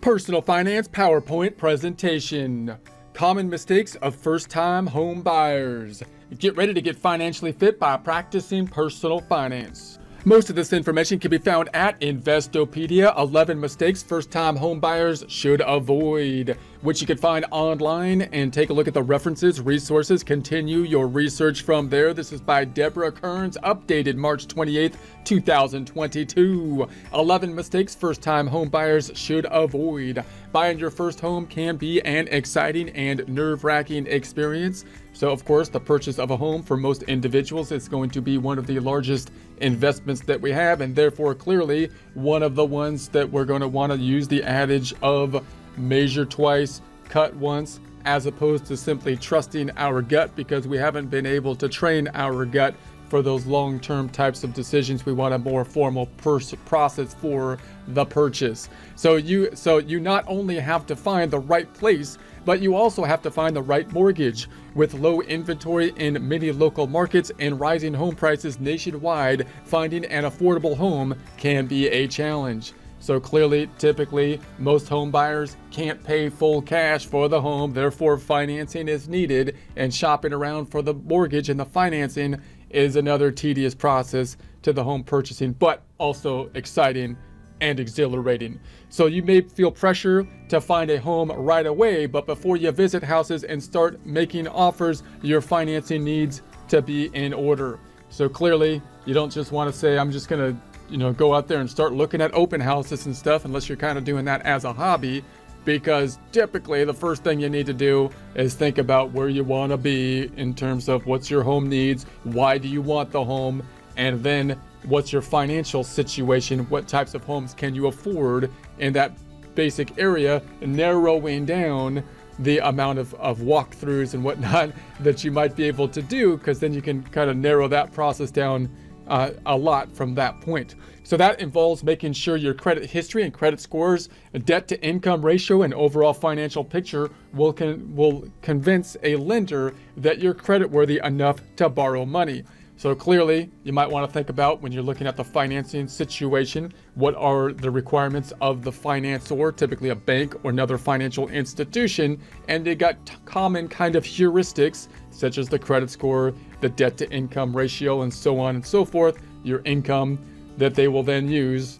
Personal Finance PowerPoint presentation. Common mistakes of first time home buyers. Get ready to get financially fit by practicing personal finance. Most of this information can be found at Investopedia 11 Mistakes First Time Homebuyers Should Avoid, which you can find online and take a look at the references, resources, continue your research from there. This is by Deborah Kearns, updated March 28th, 2022. 11 Mistakes First Time Homebuyers Should Avoid. Buying your first home can be an exciting and nerve wracking experience. So, of course, the purchase of a home for most individuals is going to be one of the largest investments that we have, and therefore, clearly, one of the ones that we're going to want to use the adage of measure twice, cut once, as opposed to simply trusting our gut because we haven't been able to train our gut for those long-term types of decisions. We want a more formal process for the purchase. So you so you not only have to find the right place but you also have to find the right mortgage. With low inventory in many local markets and rising home prices nationwide finding an affordable home can be a challenge. So clearly, typically, most home buyers can't pay full cash for the home, therefore financing is needed, and shopping around for the mortgage and the financing is another tedious process to the home purchasing, but also exciting and exhilarating. So you may feel pressure to find a home right away, but before you visit houses and start making offers, your financing needs to be in order. So clearly, you don't just want to say, I'm just going to, you know, go out there and start looking at open houses and stuff, unless you're kind of doing that as a hobby because typically the first thing you need to do is think about where you want to be in terms of what's your home needs, why do you want the home, and then what's your financial situation, what types of homes can you afford in that basic area, narrowing down the amount of, of walkthroughs and whatnot that you might be able to do, because then you can kind of narrow that process down uh, a lot from that point. So that involves making sure your credit history and credit scores, debt to income ratio, and overall financial picture will con- will convince a lender that you're creditworthy enough to borrow money. So clearly, you might want to think about when you're looking at the financing situation, what are the requirements of the financier, typically a bank or another financial institution, and they got common kind of heuristics such as the credit score, the debt to income ratio, and so on and so forth, your income that they will then use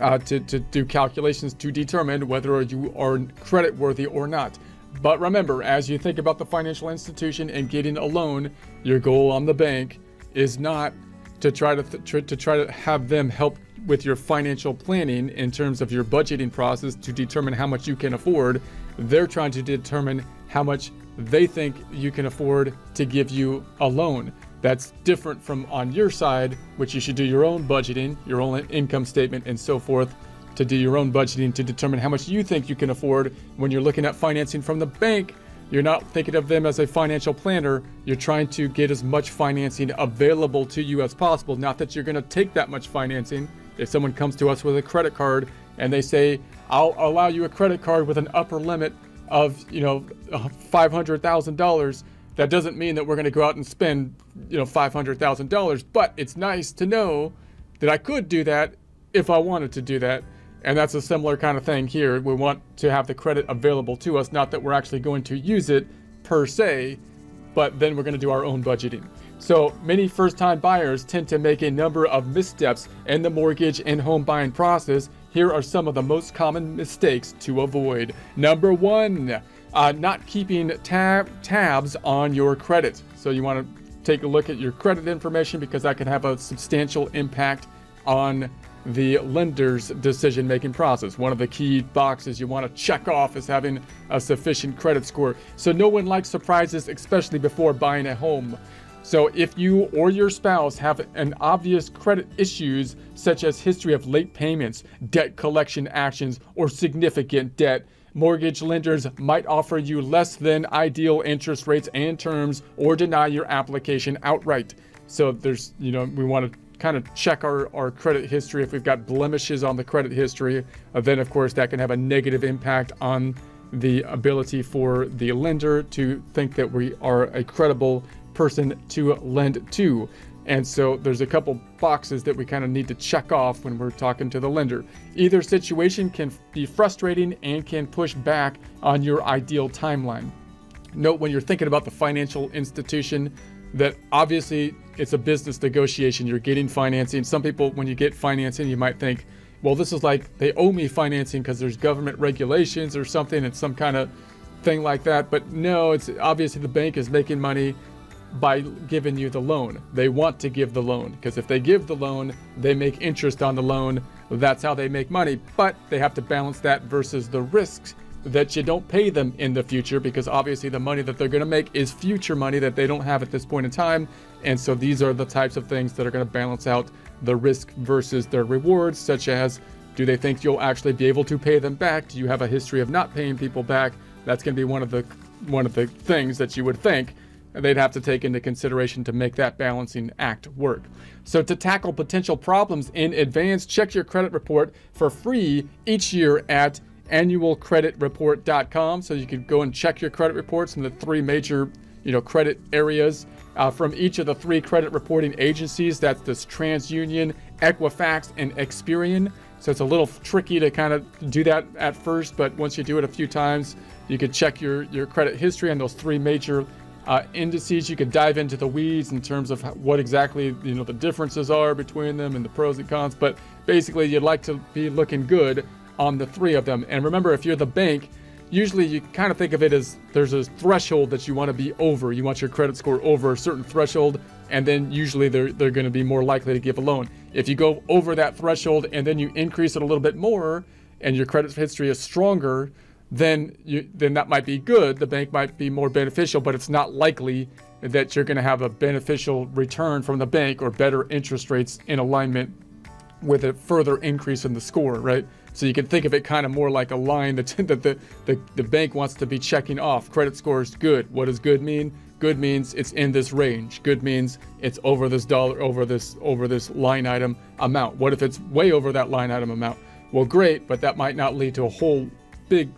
uh, to, to do calculations to determine whether you are credit worthy or not. But remember, as you think about the financial institution and getting a loan, your goal on the bank is not to try to th- to try to have them help with your financial planning in terms of your budgeting process to determine how much you can afford. They're trying to determine how much they think you can afford to give you a loan. That's different from on your side, which you should do your own budgeting, your own income statement, and so forth, to do your own budgeting to determine how much you think you can afford when you're looking at financing from the bank you're not thinking of them as a financial planner. You're trying to get as much financing available to you as possible. Not that you're going to take that much financing. If someone comes to us with a credit card and they say, I'll allow you a credit card with an upper limit of, you know, $500,000, that doesn't mean that we're going to go out and spend, you know, $500,000. But it's nice to know that I could do that if I wanted to do that. And that's a similar kind of thing here. We want to have the credit available to us, not that we're actually going to use it per se, but then we're going to do our own budgeting. So many first time buyers tend to make a number of missteps in the mortgage and home buying process. Here are some of the most common mistakes to avoid. Number one, uh, not keeping tab- tabs on your credit. So you want to take a look at your credit information because that can have a substantial impact on the lender's decision making process. One of the key boxes you want to check off is having a sufficient credit score. So, no one likes surprises, especially before buying a home. So, if you or your spouse have an obvious credit issues, such as history of late payments, debt collection actions, or significant debt, mortgage lenders might offer you less than ideal interest rates and terms or deny your application outright. So, there's, you know, we want to kind of check our, our credit history. If we've got blemishes on the credit history, uh, then of course that can have a negative impact on the ability for the lender to think that we are a credible person to lend to. And so there's a couple boxes that we kind of need to check off when we're talking to the lender. Either situation can be frustrating and can push back on your ideal timeline. Note when you're thinking about the financial institution that obviously it's a business negotiation. You're getting financing. Some people, when you get financing, you might think, well, this is like they owe me financing because there's government regulations or something. It's some kind of thing like that. But no, it's obviously the bank is making money by giving you the loan. They want to give the loan because if they give the loan, they make interest on the loan. That's how they make money. But they have to balance that versus the risks that you don't pay them in the future because obviously the money that they're going to make is future money that they don't have at this point in time. And so these are the types of things that are going to balance out the risk versus their rewards, such as do they think you'll actually be able to pay them back? Do you have a history of not paying people back? That's going to be one of the one of the things that you would think they'd have to take into consideration to make that balancing act work. So to tackle potential problems in advance, check your credit report for free each year at annualcreditreport.com. So you can go and check your credit reports in the three major, you know, credit areas uh, from each of the three credit reporting agencies. That's this TransUnion, Equifax, and Experian. So it's a little tricky to kind of do that at first, but once you do it a few times, you can check your, your credit history on those three major uh, indices. You could dive into the weeds in terms of what exactly you know the differences are between them and the pros and cons. But basically, you'd like to be looking good on the three of them. And remember, if you're the bank, usually you kind of think of it as there's a threshold that you want to be over. You want your credit score over a certain threshold, and then usually they're they're going to be more likely to give a loan. If you go over that threshold and then you increase it a little bit more, and your credit history is stronger, then you then that might be good. The bank might be more beneficial, but it's not likely that you're going to have a beneficial return from the bank or better interest rates in alignment with a further increase in the score, right? So you can think of it kind of more like a line that, that the, the, the bank wants to be checking off. Credit score is good. What does good mean? Good means it's in this range. Good means it's over this dollar, over this, over this line item amount. What if it's way over that line item amount? Well, great, but that might not lead to a whole big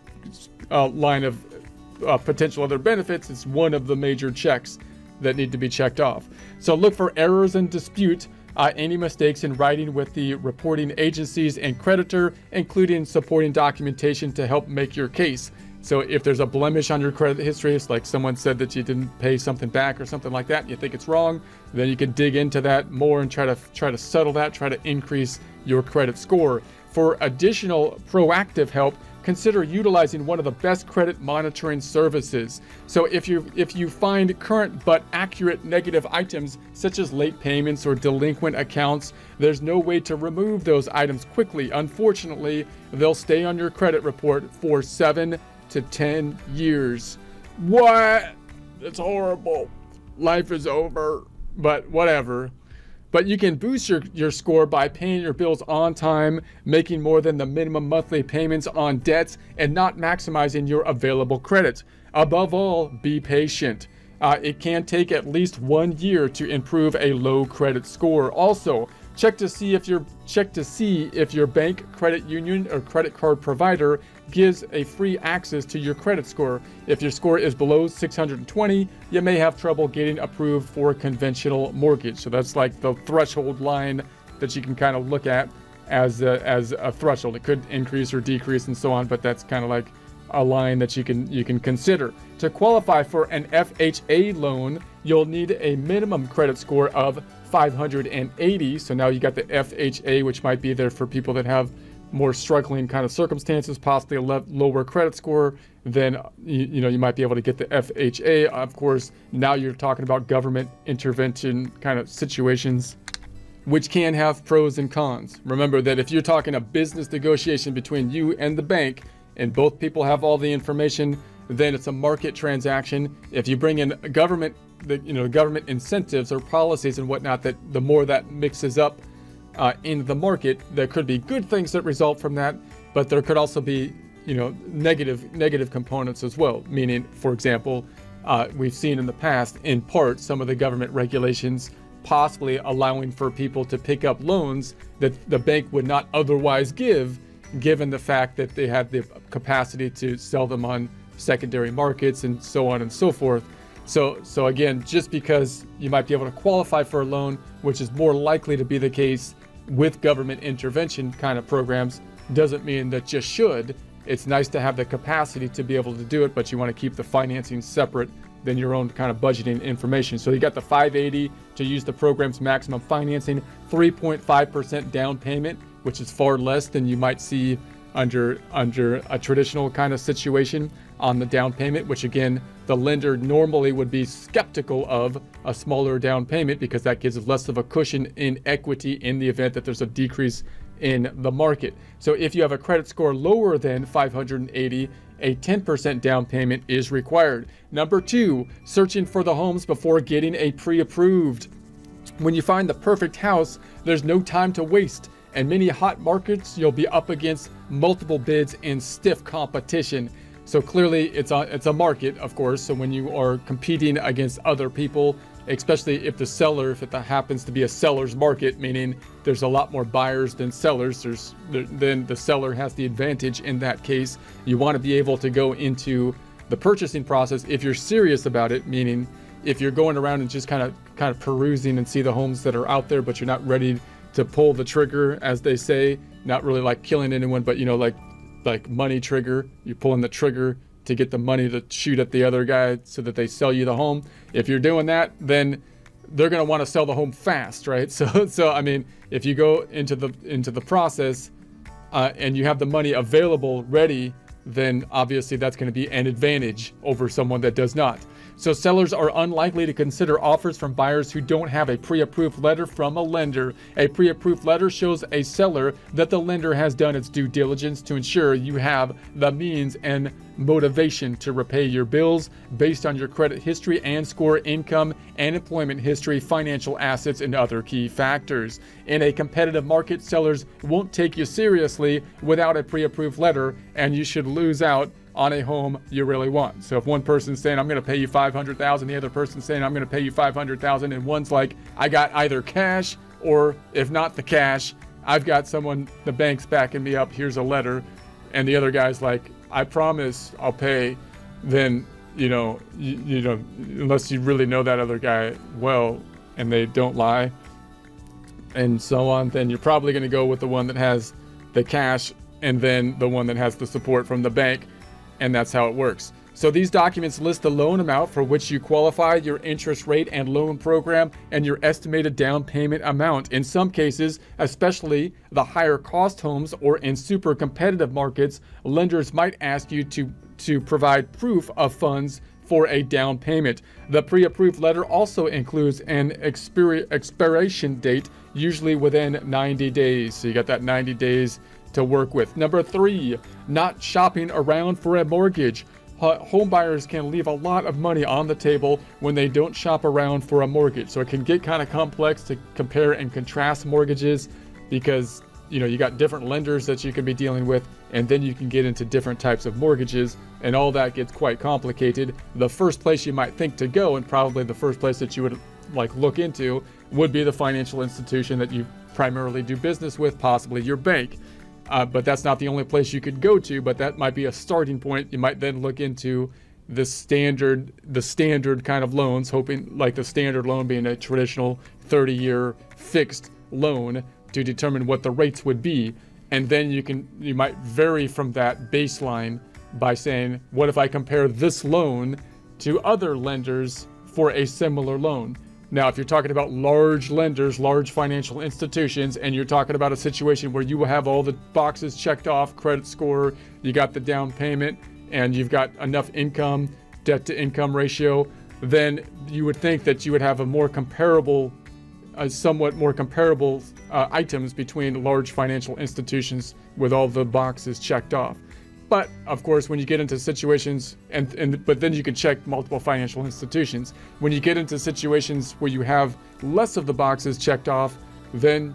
uh, line of uh, potential other benefits. It's one of the major checks that need to be checked off. So look for errors and dispute, uh, any mistakes in writing with the reporting agencies and creditor, including supporting documentation to help make your case. So if there's a blemish on your credit history, it's like someone said that you didn't pay something back or something like that, you think it's wrong, then you can dig into that more and try to try to settle that, try to increase your credit score. For additional proactive help, consider utilizing one of the best credit monitoring services. So if you if you find current but accurate negative items such as late payments or delinquent accounts, there's no way to remove those items quickly. Unfortunately, they'll stay on your credit report for 7 to 10 years. What? It's horrible. Life is over. But whatever. But you can boost your, your score by paying your bills on time, making more than the minimum monthly payments on debts, and not maximizing your available credit. Above all, be patient. Uh, it can take at least one year to improve a low credit score. Also, check to see if your check to see if your bank, credit union, or credit card provider gives a free access to your credit score. If your score is below 620, you may have trouble getting approved for a conventional mortgage. So that's like the threshold line that you can kind of look at as a, as a threshold. It could increase or decrease and so on, but that's kind of like a line that you can you can consider. To qualify for an FHA loan, you'll need a minimum credit score of 580. So now you got the FHA, which might be there for people that have more struggling kind of circumstances, possibly a le- lower credit score, then you, you, know you might be able to get the FHA. Of course, now you're talking about government intervention kind of situations, which can have pros and cons. Remember that if you're talking a business negotiation between you and the bank, and both people have all the information, then it's a market transaction. If you bring in government the you know government incentives or policies and whatnot that the more that mixes up uh, in the market there could be good things that result from that but there could also be you know negative negative components as well. Meaning for example uh, we've seen in the past in part some of the government regulations possibly allowing for people to pick up loans that the bank would not otherwise give given the fact that they had the capacity to sell them on secondary markets and so on and so forth. So, so again, just because you might be able to qualify for a loan which is more likely to be the case with government intervention kind of programs, doesn't mean that you should. It's nice to have the capacity to be able to do it, but you want to keep the financing separate than your own kind of budgeting information. So you got the 580 to use the program's maximum financing, 3.5% down payment, which is far less than you might see under under a traditional kind of situation on the down payment, which again, the lender normally would be skeptical of a smaller down payment because that gives less of a cushion in equity in the event that there's a decrease in the market. So if you have a credit score lower than 580, a 10% down payment is required. Number two, searching for the homes before getting a pre-approved. When you find the perfect house, there's no time to waste. And many hot markets, you'll be up against multiple bids in stiff competition. So clearly it's a, it's a market, of course. So when you are competing against other people, especially if the seller, if it happens to be a seller's market, meaning there's a lot more buyers than sellers, there's then the seller has the advantage in that case. You want to be able to go into the purchasing process if you're serious about it, meaning if you're going around and just kind of kind of perusing and see the homes that are out there, but you're not ready to pull the trigger, as they say, not really like killing anyone, but you know, like like money trigger. You're pulling the trigger to get the money to shoot at the other guy so that they sell you the home. If you're doing that, then they're going to want to sell the home fast, right? So, so I mean, if you go into the into the process uh, and you have the money available ready, then obviously that's going to be an advantage over someone that does not. So sellers are unlikely to consider offers from buyers who don't have a pre-approved letter from a lender. A pre-approved letter shows a seller that the lender has done its due diligence to ensure you have the means and motivation to repay your bills based on your credit history and score, income and employment history, financial assets, and other key factors. In a competitive market, sellers won't take you seriously without a pre-approved letter, and you should lose out on a home you really want. So if one person's saying I'm going to pay you 500,000, the other person's saying I'm going to pay you 500,000 and one's like I got either cash or if not the cash, I've got someone the bank's backing me up, here's a letter and the other guy's like I promise I'll pay, then you know, you, you know, unless you really know that other guy well and they don't lie and so on, then you're probably going to go with the one that has the cash and then the one that has the support from the bank and that's how it works. So these documents list the loan amount for which you qualify, your interest rate and loan program, and your estimated down payment amount. In some cases, especially the higher cost homes or in super competitive markets, lenders might ask you to, to provide proof of funds for a down payment. The pre-approved letter also includes an expiration date, usually within 90 days. So you got that 90 days to work with. Number three, not shopping around for a mortgage. Home buyers can leave a lot of money on the table when they don't shop around for a mortgage. So it can get kind of complex to compare and contrast mortgages because you know you got different lenders that you can be dealing with and then you can get into different types of mortgages and all that gets quite complicated the first place you might think to go and probably the first place that you would like look into would be the financial institution that you primarily do business with possibly your bank uh, but that's not the only place you could go to, but that might be a starting point. You might then look into the standard, the standard kind of loans, hoping like the standard loan being a traditional 30 year fixed loan to determine what the rates would be. And then you can, you might vary from that baseline by saying, what if I compare this loan to other lenders for a similar loan? Now, if you're talking about large lenders, large financial institutions, and you're talking about a situation where you will have all the boxes checked off, credit score, you got the down payment, and you've got enough income, debt to income ratio, then you would think that you would have a more comparable, somewhat more comparable uh, items between large financial institutions with all the boxes checked off. But of course, when you get into situations, and, and but then you can check multiple financial institutions. When you get into situations where you have less of the boxes checked off, then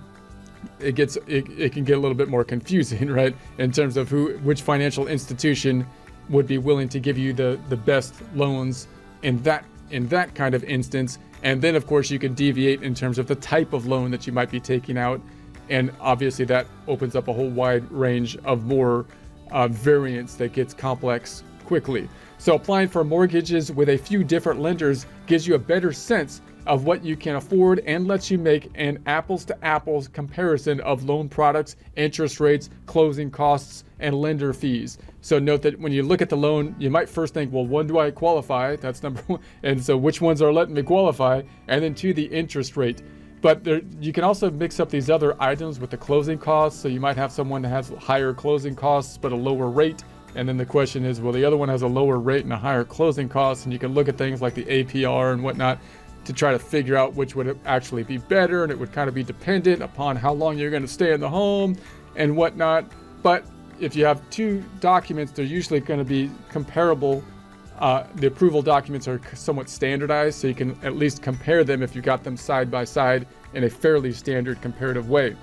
it gets it, it can get a little bit more confusing, right? In terms of who which financial institution would be willing to give you the the best loans in that in that kind of instance. And then of course you can deviate in terms of the type of loan that you might be taking out. And obviously that opens up a whole wide range of more uh, variance that gets complex quickly. So applying for mortgages with a few different lenders gives you a better sense of what you can afford and lets you make an apples to apples comparison of loan products, interest rates, closing costs, and lender fees. So note that when you look at the loan, you might first think, well, when do I qualify? That's number one. And so which ones are letting me qualify? And then two, the interest rate. But there, you can also mix up these other items with the closing costs. So you might have someone that has higher closing costs but a lower rate. And then the question is, well, the other one has a lower rate and a higher closing cost. And you can look at things like the APR and whatnot to try to figure out which would actually be better. And it would kind of be dependent upon how long you're going to stay in the home and whatnot. But if you have two documents, they're usually going to be comparable uh, the approval documents are somewhat standardized, so you can at least compare them if you got them side by side in a fairly standard comparative way.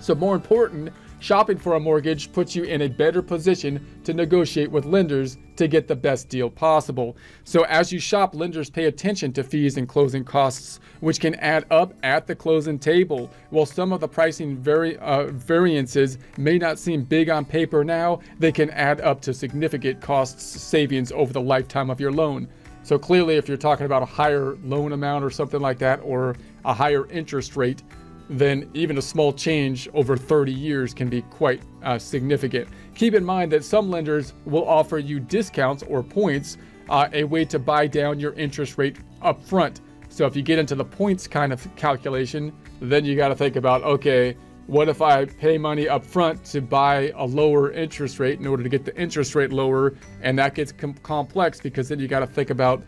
So, more important, shopping for a mortgage puts you in a better position to negotiate with lenders to get the best deal possible. So, as you shop, lenders pay attention to fees and closing costs, which can add up at the closing table. While some of the pricing vari- uh, variances may not seem big on paper now, they can add up to significant costs savings over the lifetime of your loan. So, clearly, if you're talking about a higher loan amount or something like that, or a higher interest rate, then even a small change over 30 years can be quite uh, significant. Keep in mind that some lenders will offer you discounts or points, uh, a way to buy down your interest rate up front. So if you get into the points kind of calculation, then you got to think about okay, what if I pay money up front to buy a lower interest rate in order to get the interest rate lower? And that gets com- complex because then you got to think about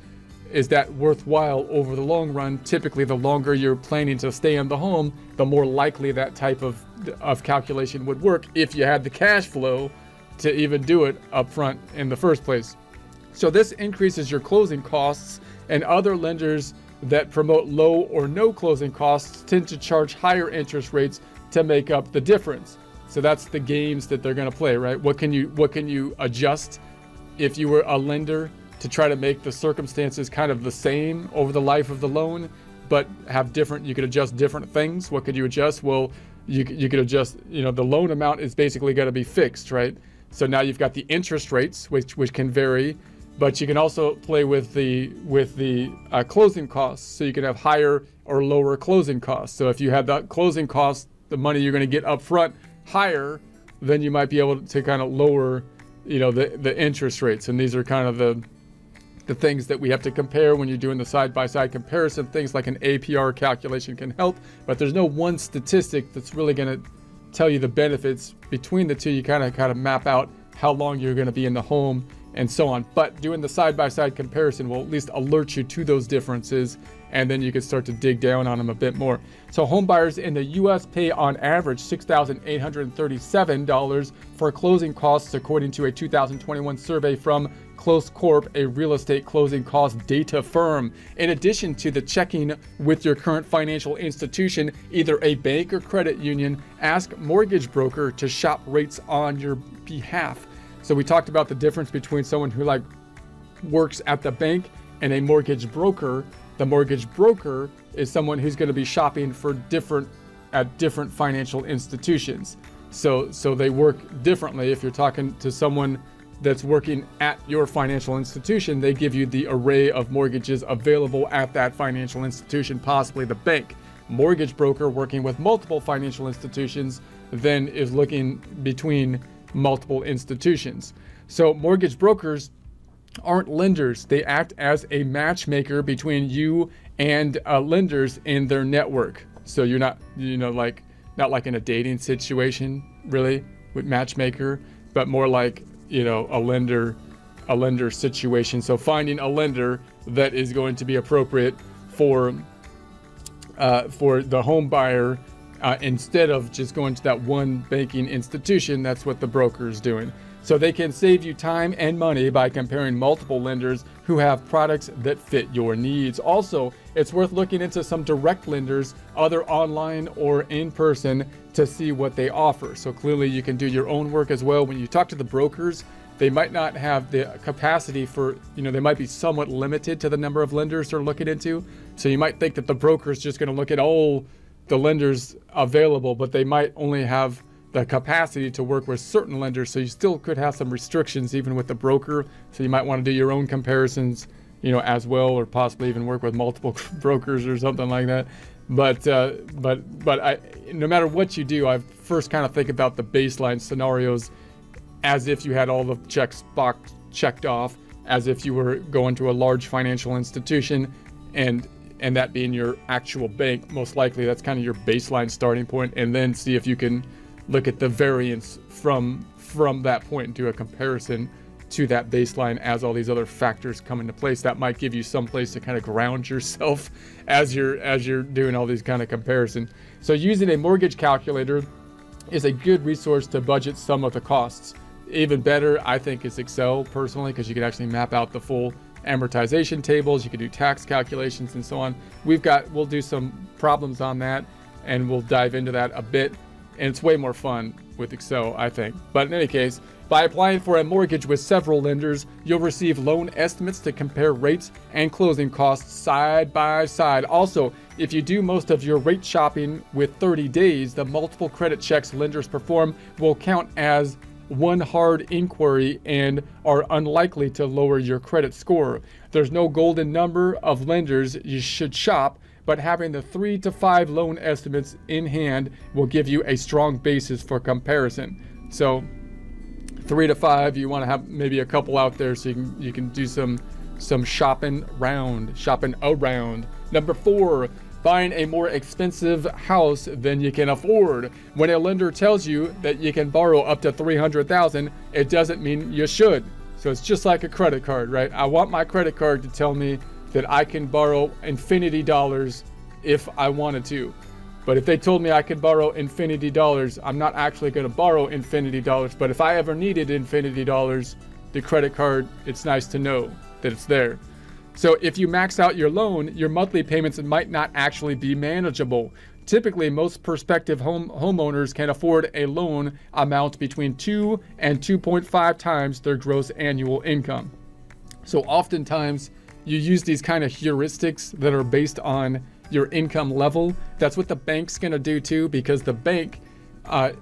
is that worthwhile over the long run? Typically, the longer you're planning to stay in the home, the more likely that type of, of calculation would work if you had the cash flow to even do it up front in the first place. So, this increases your closing costs, and other lenders that promote low or no closing costs tend to charge higher interest rates to make up the difference. So that's the games that they're going to play, right? What can you what can you adjust if you were a lender to try to make the circumstances kind of the same over the life of the loan, but have different, you could adjust different things. What could you adjust? Well, you, you could adjust, you know, the loan amount is basically going to be fixed, right? So now you've got the interest rates, which, which can vary, but you can also play with the, with the uh, closing costs. So you can have higher or lower closing costs. So if you have that closing cost, the money you're going to get up front higher, then you might be able to kind of lower, you know, the, the interest rates. And these are kind of the, the things that we have to compare when you're doing the side by side comparison. Things like an APR calculation can help, but there's no one statistic that's really going to tell you the benefits between the two. You kind of kind of map out how long you're going to be in the home and so on. But doing the side by side comparison will at least alert you to those differences and then you can start to dig down on them a bit more. So home buyers in the US pay on average $6,837 for closing costs according to a 2021 survey from Close Corp, a real estate closing cost data firm. In addition to the checking with your current financial institution, either a bank or credit union, ask mortgage broker to shop rates on your behalf. So we talked about the difference between someone who like works at the bank and a mortgage broker. The mortgage broker is someone who's going to be shopping for different at different financial institutions. So so they work differently. If you're talking to someone that's working at your financial institution, they give you the array of mortgages available at that financial institution, possibly the bank. Mortgage broker working with multiple financial institutions then is looking between multiple institutions. So mortgage brokers aren't lenders. They act as a matchmaker between you and uh, lenders in their network. So you're not, you know, like not like in a dating situation, really, with matchmaker, but more like, you know, a lender, a lender situation. So finding a lender that is going to be appropriate for uh, for the home buyer uh, instead of just going to that one banking institution. That's what the broker is doing. So they can save you time and money by comparing multiple lenders who have products that fit your needs. Also, it's worth looking into some direct lenders, other online or in person, to see what they offer. So clearly, you can do your own work as well. When you talk to the brokers, they might not have the capacity for, you know, they might be somewhat limited to the number of lenders they're looking into. So you might think that the broker is just going to look at all the lenders available, but they might only have the capacity to work with certain lenders. So you still could have some restrictions even with the broker. So you might want to do your own comparisons you know, as well, or possibly even work with multiple brokers or something like that. But uh, but but I, no matter what you do, I first kind of think about the baseline scenarios as if you had all the checks box checked off, as if you were going to a large financial institution, and and that being your actual bank. Most likely, that's kind of your baseline starting point, and then see if you can look at the variance from from that point and do a comparison to that baseline as all these other factors come into place. That might give you some place to kind of ground yourself as you're as you're doing all these kind of comparison. So using a mortgage calculator is a good resource to budget some of the costs. Even better i think is excel personally because you can actually map out the full amortization tables. You can do tax calculations and so on. We've got we'll do some problems on that and we'll dive into that a bit and it's way more fun with excel i think but in any case by applying for a mortgage with several lenders, you'll receive loan estimates to compare rates and closing costs side by side. Also, if you do most of your rate shopping with 30 days, the multiple credit checks lenders perform will count as one hard inquiry and are unlikely to lower your credit score. There's no golden number of lenders you should shop, but having the three to five loan estimates in hand will give you a strong basis for comparison. So three to five. You want to have maybe a couple out there so you can you can do some some shopping round, shopping around. Number four, buying a more expensive house than you can afford. When a lender tells you that you can borrow up to 300,000, it doesn't mean you should. So it's just like a credit card, right? I want my credit card to tell me that I can borrow infinity dollars if I wanted to. But if they told me I could borrow infinity dollars, I'm not actually going to borrow infinity dollars. But if I ever needed infinity dollars, the credit card, it's nice to know that it's there. So if you max out your loan, your monthly payments might not actually be manageable. Typically, most prospective home homeowners can afford a loan amount between 2 and 2.5 times their gross annual income. So oftentimes, you use these kind of heuristics that are based on your income level. That's what the bank's going to do too, because the bank uh,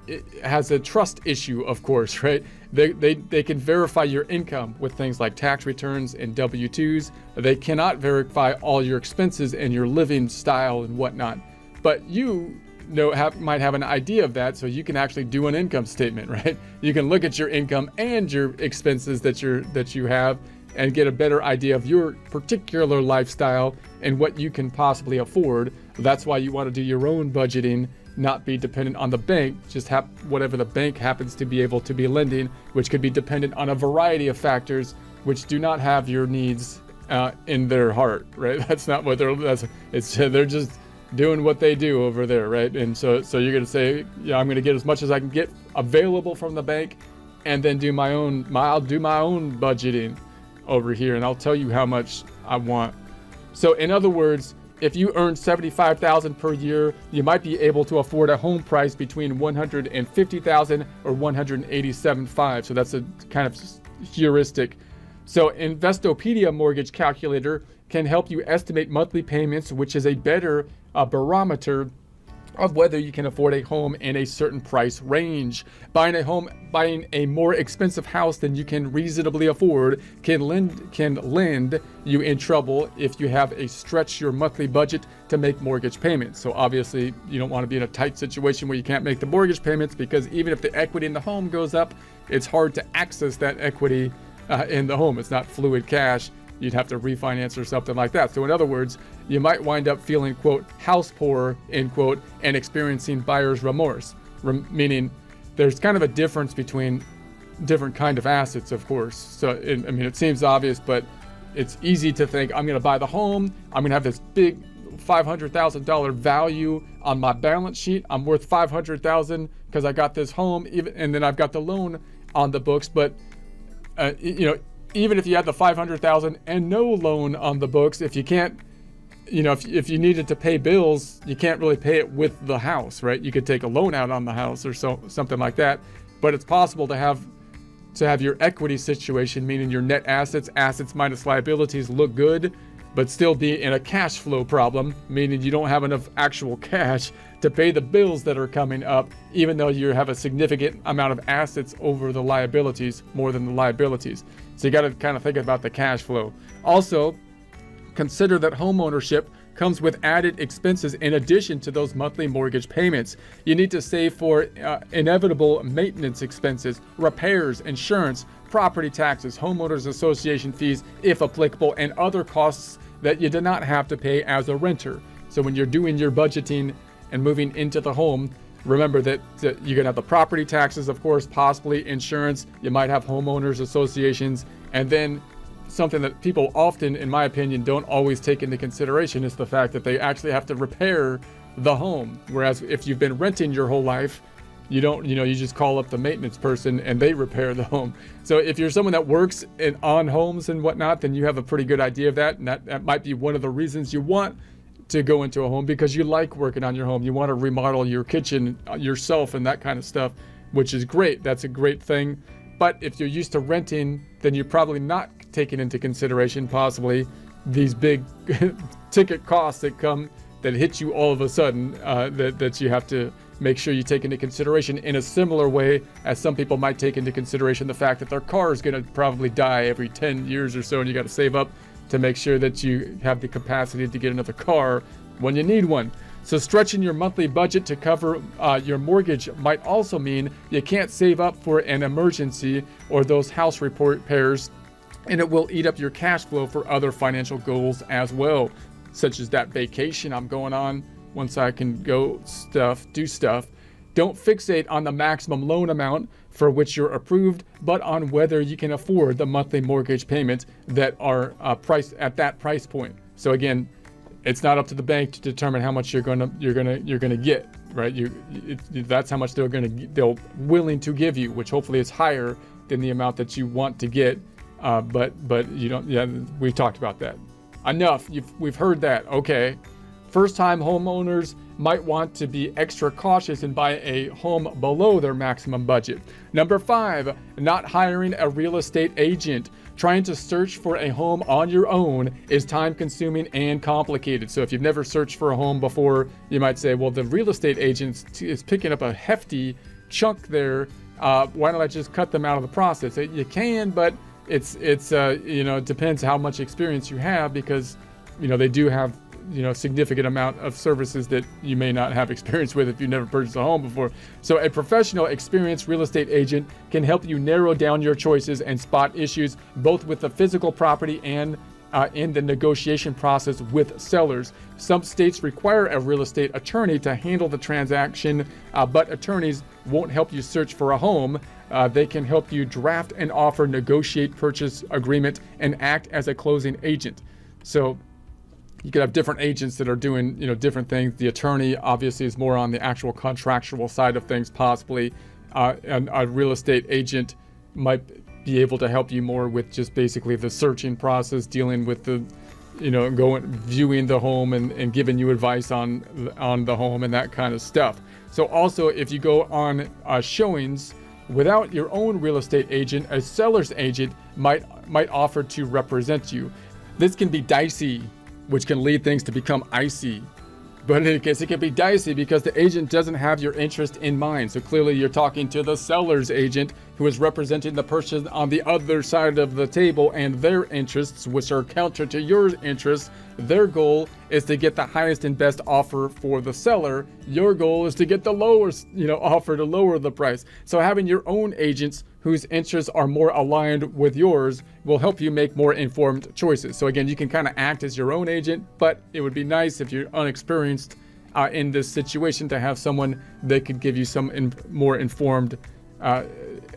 has a trust issue, of course, right? They, they, they can verify your income with things like tax returns and W 2s. They cannot verify all your expenses and your living style and whatnot. But you know, have, might have an idea of that, so you can actually do an income statement, right? You can look at your income and your expenses that you're that you have and get a better idea of your particular lifestyle and what you can possibly afford. That's why you want to do your own budgeting, not be dependent on the bank, just have whatever the bank happens to be able to be lending, which could be dependent on a variety of factors which do not have your needs uh, in their heart, right? That's not what they're, that's, it's, they're just doing what they do over there, right? And so, so you're to say, yeah, I'm to get as much as I can get available from the bank and then do my own, my, I'll do my own budgeting over here and I'll tell you how much I want. So in other words, if you earn 75,000 per year, you might be able to afford a home price between 150,000 or 187.5. So that's a kind of heuristic. So Investopedia mortgage calculator can help you estimate monthly payments, which is a better uh, barometer of whether you can afford a home in a certain price range. Buying a home, buying a more expensive house than you can reasonably afford can lend can lend you in trouble if you have a stretch your monthly budget to make mortgage payments. So obviously, you don't want to be in a tight situation where you can't make the mortgage payments because even if the equity in the home goes up, it's hard to access that equity uh, in the home. It's not fluid cash you'd have to refinance or something like that. So in other words, you might wind up feeling, quote, house poor, end quote, and experiencing buyer's remorse, Rem- meaning there's kind of a difference between different kind of assets, of course. So, it, I mean, it seems obvious, but it's easy to think I'm going to buy the home. I'm going to have this big $500,000 value on my balance sheet. I'm worth 500,000 because I got this home, even, and then I've got the loan on the books. But uh, you know, even if you had the 500,000 and no loan on the books, if you can't, you know, if, if you needed to pay bills, you can't really pay it with the house, right? You could take a loan out on the house or so something like that. But it's possible to have to have your equity situation, meaning your net assets, assets minus liabilities, look good, but still be in a cash flow problem, meaning you don't have enough actual cash to pay the bills that are coming up, even though you have a significant amount of assets over the liabilities, more than the liabilities. So you got to kind of think about the cash flow. Also, consider that homeownership comes with added expenses in addition to those monthly mortgage payments. You need to save for uh, inevitable maintenance expenses, repairs, insurance, property taxes, homeowners association fees, if applicable, and other costs that you do not have to pay as a renter. So when you're doing your budgeting and moving into the home, remember that, that you're to have the property taxes, of course, possibly insurance. You might have homeowners associations, and then something that people often, in my opinion, don't always take into consideration is the fact that they actually have to repair the home. Whereas if you've been renting your whole life, you don't, you know, you just call up the maintenance person and they repair the home. So if you're someone that works in, on homes and whatnot, then you have a pretty good idea of that. And that, that might be one of the reasons you want to go into a home because you like working on your home. You want to remodel your kitchen uh, yourself and that kind of stuff, which is great. That's a great thing. But if you're used to renting, then you're probably not taking into consideration possibly these big ticket costs that come that hit you all of a sudden uh, that, that you have to make sure you take into consideration in a similar way as some people might take into consideration the fact that their car is going to probably die every 10 years or so and you got to save up to make sure that you have the capacity to get another car when you need one. So stretching your monthly budget to cover uh, your mortgage might also mean you can't save up for an emergency or those house repairs and it will eat up your cash flow for other financial goals as well, such as that vacation I'm going on once I can go stuff, do stuff. Don't fixate on the maximum loan amount for which you're approved, but on whether you can afford the monthly mortgage payments that are uh, priced at that price point. So again, it's not up to the bank to determine how much you're gonna you're gonna you're gonna get, right? You it, that's how much they're gonna they're willing to give you, which hopefully is higher than the amount that you want to get uh, but but you don't. Yeah, we talked about that. Enough. You've, we've heard that. Okay. First-time homeowners might want to be extra cautious and buy a home below their maximum budget. Number five, not hiring a real estate agent. Trying to search for a home on your own is time consuming and complicated. So, if you've never searched for a home before, you might say, well, the real estate agent is picking up a hefty chunk there. Uh, why don't I just cut them out of the process? You can, but it's it's uh, you know it depends how much experience you have because you know they do have you know significant amount of services that you may not have experience with if you've never purchased a home before. So a professional, experienced real estate agent can help you narrow down your choices and spot issues both with the physical property and uh, in the negotiation process with sellers. Some states require a real estate attorney to handle the transaction, uh, but attorneys won't help you search for a home. Uh, they can help you draft an offer, negotiate purchase agreement, and act as a closing agent. So you could have different agents that are doing you know different things. The attorney obviously is more on the actual contractual side of things, possibly, uh, and a real estate agent might be able to help you more with just basically the searching process, dealing with the you know going viewing the home and, and giving you advice on on the home and that kind of stuff. So also if you go on uh, showings Without your own real estate agent, a seller's agent might might offer to represent you. This can be dicey, which can lead things to become icy. But in any case, it can be dicey because the agent doesn't have your interest in mind. So clearly, you're talking to the seller's agent who is representing the person on the other side of the table and their interests, which are counter to your interests. Their goal is to get the highest and best offer for the seller. Your goal is to get the lowest, you know, offer to lower the price. So having your own agents whose interests are more aligned with yours will help you make more informed choices. So again, you can kind of act as your own agent, but it would be nice if you're unexperienced uh, in this situation to have someone that could give you some in, more informed uh,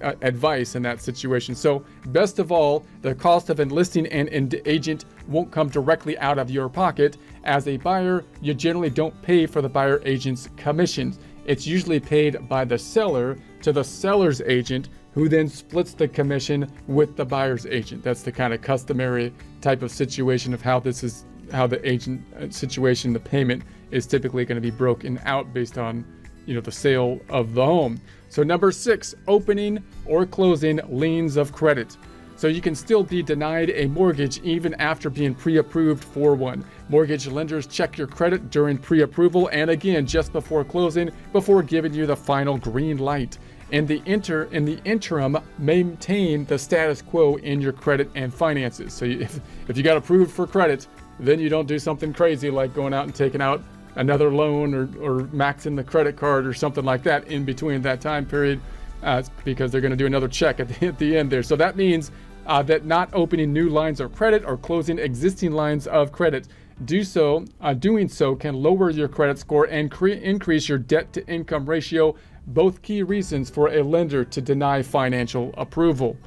uh, advice in that situation. So, best of all, the cost of enlisting an agent won't come directly out of your pocket. As a buyer, you generally don't pay for the buyer agent's commissions. It's usually paid by the seller to the seller's agent who then splits the commission with the buyer's agent. That's the kind of customary type of situation of how this is how the agent uh, situation, the payment is typically going to be broken out based on, you know, the sale of the home. So number 6, opening or closing liens of credit. So you can still be denied a mortgage even after being pre-approved for one. Mortgage lenders check your credit during pre-approval and again just before closing before giving you the final green light in the inter in the interim maintain the status quo in your credit and finances so if, if you got approved for credit then you don't do something crazy like going out and taking out another loan or, or maxing the credit card or something like that in between that time period uh, because they're going to do another check at the, at the end there. So that means uh, that not opening new lines of credit or closing existing lines of credit. Do so, uh, doing so can lower your credit score and cre- increase your debt to income ratio, both key reasons for a lender to deny financial approval.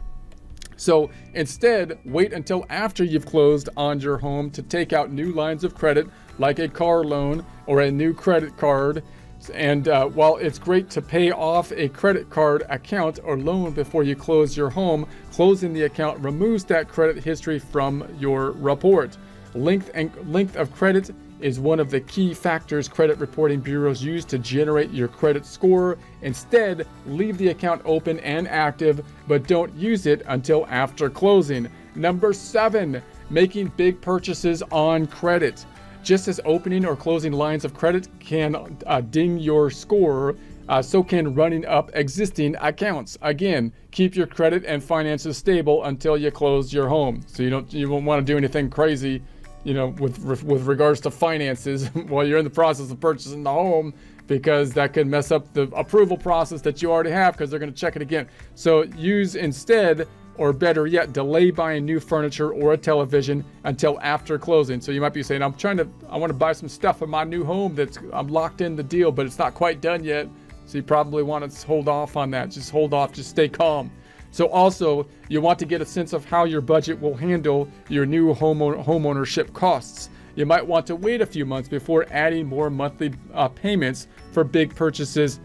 So instead, wait until after you've closed on your home to take out new lines of credit, like a car loan or a new credit card. And uh, while it's great to pay off a credit card account or loan before you close your home, closing the account removes that credit history from your report. Length and length of credit is one of the key factors credit reporting bureaus use to generate your credit score. Instead, leave the account open and active, but don't use it until after closing. Number seven, making big purchases on credit. Just as opening or closing lines of credit can uh, ding your score, uh, so can running up existing accounts. Again, keep your credit and finances stable until you close your home. So you don't you won't want to do anything crazy you know, with with regards to finances while you're in the process of purchasing the home, because that could mess up the approval process that you already have because they're going to check it again. So use instead, or better yet, delay buying new furniture or a television until after closing. So you might be saying, I'm trying to, I want to buy some stuff in my new home that's I'm locked in the deal, but it's not quite done yet. So you probably want to hold off on that. Just hold off. Just stay calm. So also, you want to get a sense of how your budget will handle your new home homeownership costs. You might want to wait a few months before adding more monthly uh, payments for big purchases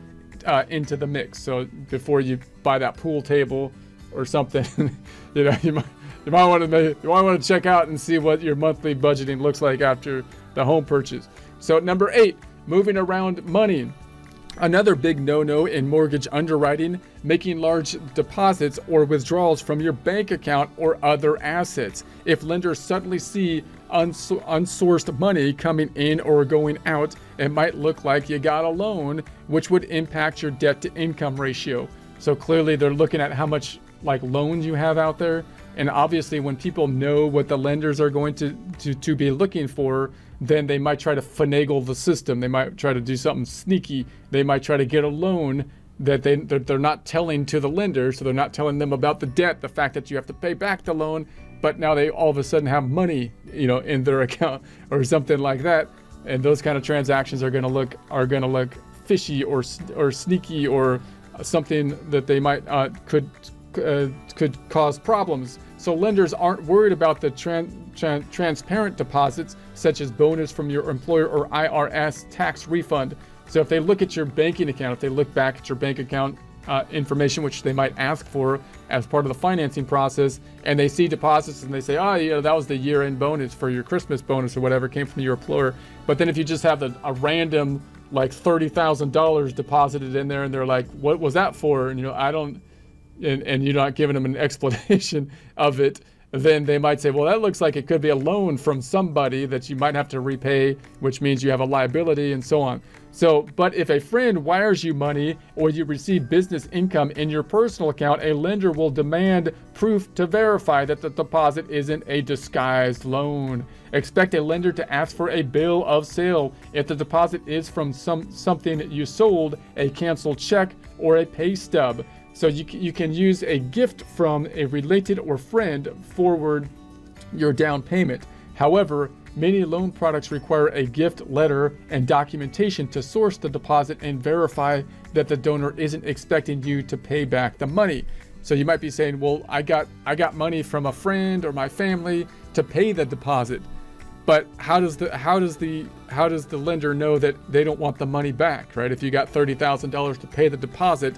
uh, into the mix. So before you buy that pool table or something, you know, you might you might want to make, you might want to check out and see what your monthly budgeting looks like after the home purchase. So number eight, moving around money. Another big no-no in mortgage underwriting, making large deposits or withdrawals from your bank account or other assets. If lenders suddenly see uns- unsourced money coming in or going out, it might look like you got a loan, which would impact your debt to income ratio. So clearly they're looking at how much like loans you have out there. And obviously when people know what the lenders are going to, to, to be looking for, then they might try to finagle the system. They might try to do something sneaky. They might try to get a loan that they that they're not telling to the lender, so they're not telling them about the debt, the fact that you have to pay back the loan, but now they all of a sudden have money, you know, in their account or something like that. And those kind of transactions are going to look are going to look fishy or or sneaky or something that they might uh, could uh, could cause problems. So lenders aren't worried about the tran tra transparent deposits, such as bonus from your employer or IRS tax refund. So if they look at your banking account, if they look back at your bank account uh, information, which they might ask for as part of the financing process, and they see deposits and they say, oh, yeah, that was the year-end bonus for your Christmas bonus or whatever came from your employer. But then if you just have a, a random like $30,000 deposited in there and they're like, what was that for? And you know, I don't, and, and you're not giving them an explanation of it, then they might say, well, that looks like it could be a loan from somebody that you might have to repay, which means you have a liability and so on. So, but if a friend wires you money or you receive business income in your personal account, a lender will demand proof to verify that the deposit isn't a disguised loan. Expect a lender to ask for a bill of sale if the deposit is from some something you sold, a canceled check, or a pay stub. So you, you can use a gift from a related or friend forward your down payment. However, many loan products require a gift letter and documentation to source the deposit and verify that the donor isn't expecting you to pay back the money. So you might be saying, "Well, I got I got money from a friend or my family to pay the deposit." But how does the how does the how does the lender know that they don't want the money back, right? If you got $30,000 to pay the deposit,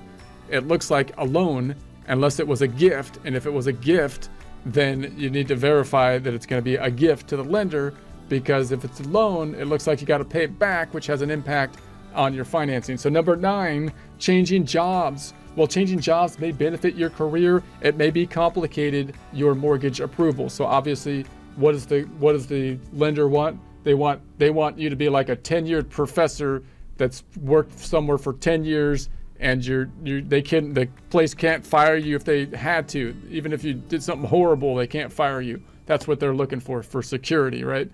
it looks like a loan unless it was a gift. And if it was a gift, then you need to verify that it's going to be a gift to the lender because if it's a loan, it looks like you got to pay it back, which has an impact on your financing. So, number nine, changing jobs. Well, changing jobs may benefit your career, it may be complicated your mortgage approval. So, obviously, what does the what does the lender want? They want they want you to be like a tenured professor that's worked somewhere for 10 years and you're, you they can the place can't fire you if they had to. Even if you did something horrible they can't fire you. That's what they're looking for for security right?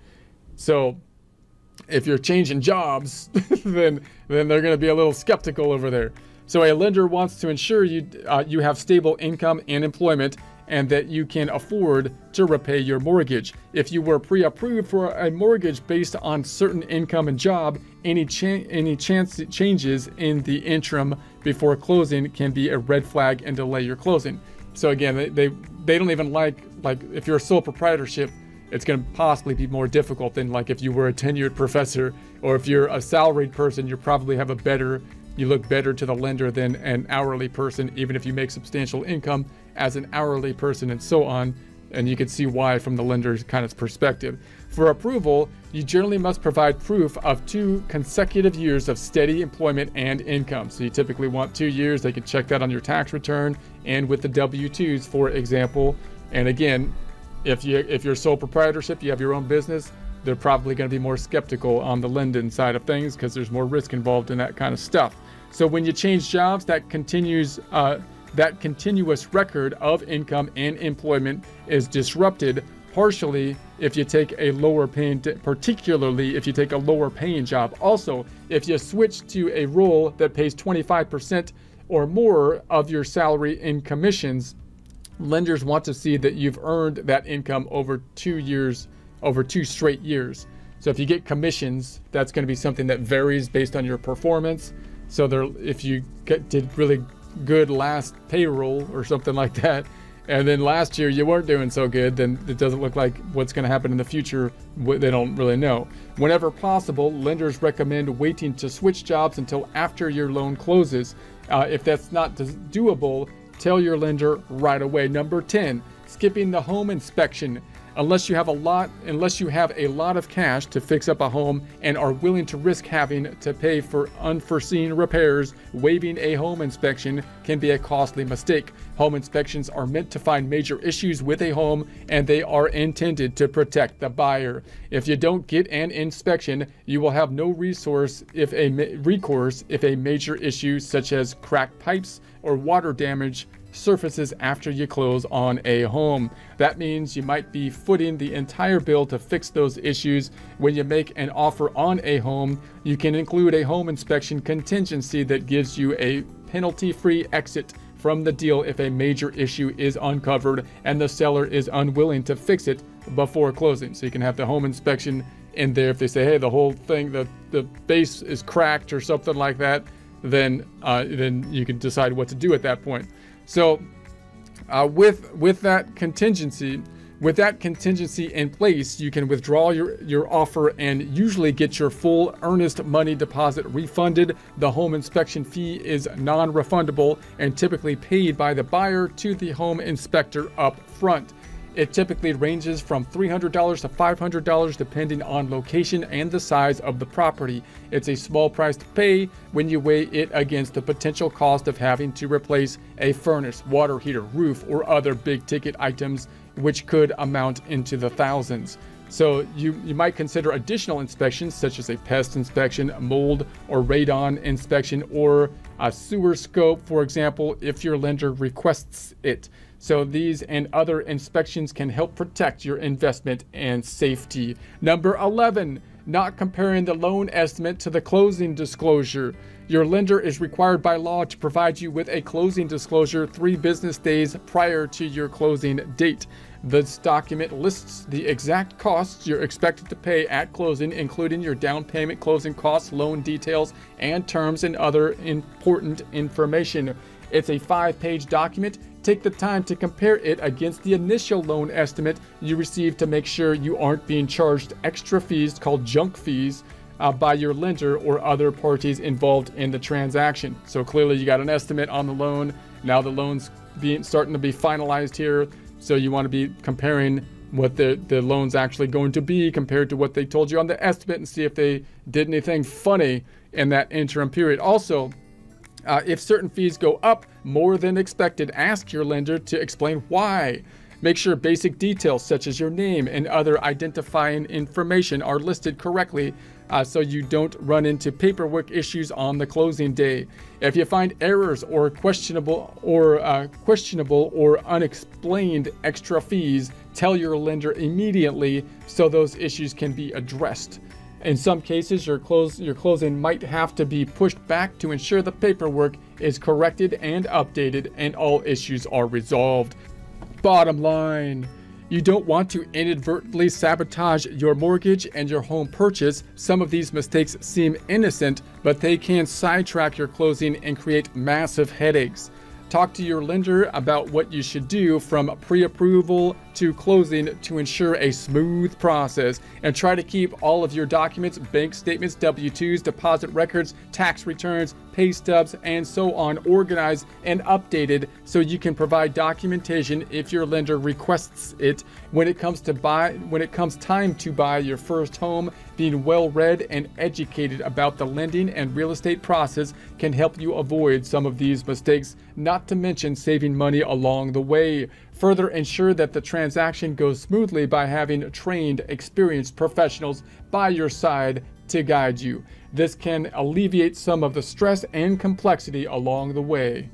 So if you're changing jobs, then then they're going to be a little skeptical over there. So a lender wants to ensure you uh, you have stable income and employment and that you can afford to repay your mortgage. If you were pre-approved for a mortgage based on certain income and job, any cha- any chance changes in the interim before closing can be a red flag and delay your closing. So again, they they, they don't even like like if you're a sole proprietorship, it's going to possibly be more difficult than like if you were a tenured professor or if you're a salaried person, you probably have a better you look better to the lender than an hourly person, even if you make substantial income as an hourly person and so on. And you can see why from the lender's kind of perspective. For approval, you generally must provide proof of two consecutive years of steady employment and income. So you typically want two years. They can check that on your tax return and with the W-2s, for example. And again, if you if you're sole proprietorship, you have your own business, they're probably going to be more skeptical on the lending side of things because there's more risk involved in that kind of stuff. So when you change jobs, that continues uh, that continuous record of income and employment is disrupted partially if you take a lower paying particularly if you take a lower paying job. Also if you switch to a role that pays 25% or more of your salary in commissions lenders want to see that you've earned that income over 2 years over two straight years. So if you get commissions that's going to be something that varies based on your performance so there, if you get, did really good last payroll or something like that, and then last year you weren't doing so good, then it doesn't look like what's going to happen in the future. They don't really know. Whenever possible, lenders recommend waiting to switch jobs until after your loan closes. Uh, if that's not doable, tell your lender right away. Number 10, skipping the home inspection unless you have a lot unless you have a lot of cash to fix up a home and are willing to risk having to pay for unforeseen repairs waiving a home inspection can be a costly mistake. Home inspections are meant to find major issues with a home and they are intended to protect the buyer. If you don't get an inspection you will have no resource if a recourse if a major issue such as cracked pipes or water damage surfaces after you close on a home. That means you might be footing the entire bill to fix those issues. When you make an offer on a home, you can include a home inspection contingency that gives you a penalty free exit from the deal if a major issue is uncovered and the seller is unwilling to fix it before closing. So you can have the home inspection in there if they say, hey, the whole thing, the, the base is cracked or something like that, then uh, then you can decide what to do at that point. So, uh, with with that contingency, with that contingency in place, you can withdraw your, your offer and usually get your full earnest money deposit refunded. The home inspection fee is non refundable and typically paid by the buyer to the home inspector up front. It typically ranges from $300 to $500 depending on location and the size of the property. It's a small price to pay when you weigh it against the potential cost of having to replace a furnace, water heater, roof, or other big ticket items, which could amount into the thousands. So you, you might consider additional inspections such as a pest inspection, mold or radon inspection, or a sewer scope, for example, if your lender requests it. So these and other inspections can help protect your investment and safety. Number 11, not comparing the loan estimate to the closing disclosure. Your lender is required by law to provide you with a closing disclosure three business days prior to your closing date. This document lists the exact costs you're expected to pay at closing, including your down payment, closing costs, loan details, and terms and other important information. It's a five page document Take the time to compare it against the initial loan estimate you received to make sure you aren't being charged extra fees called junk fees uh, by your lender or other parties involved in the transaction. So clearly you got an estimate on the loan. Now the loan's being starting to be finalized here. So you want to be comparing what the, the loan's actually going to be compared to what they told you on the estimate and see if they did anything funny in that interim period. Also, uh, if certain fees go up more than expected, ask your lender to explain why. Make sure basic details such as your name and other identifying information are listed correctly. uh, so you don't run into paperwork issues on the closing day. If you find errors or questionable or uh, questionable or unexplained extra fees, tell your lender immediately so those issues can be addressed. In some cases, your, close, your closing might have to be pushed back to ensure the paperwork is corrected and updated and all issues are resolved. Bottom line, you don't want to inadvertently sabotage your mortgage and your home purchase. Some of these mistakes seem innocent, but they can sidetrack your closing and create massive headaches. Talk to your lender about what you should do from pre approval to closing to ensure a smooth process. And try to keep all of your documents, bank statements, W 2s, deposit records, tax returns, pay stubs, and so on organized and updated so you can provide documentation if your lender requests it. When it comes to buy when it comes time to buy your first home being well read and educated about the lending and real estate process can help you avoid some of these mistakes not to mention saving money along the way. Further ensure that the transaction goes smoothly by having trained experienced professionals by your side to guide you this can alleviate some of the stress and complexity along the way.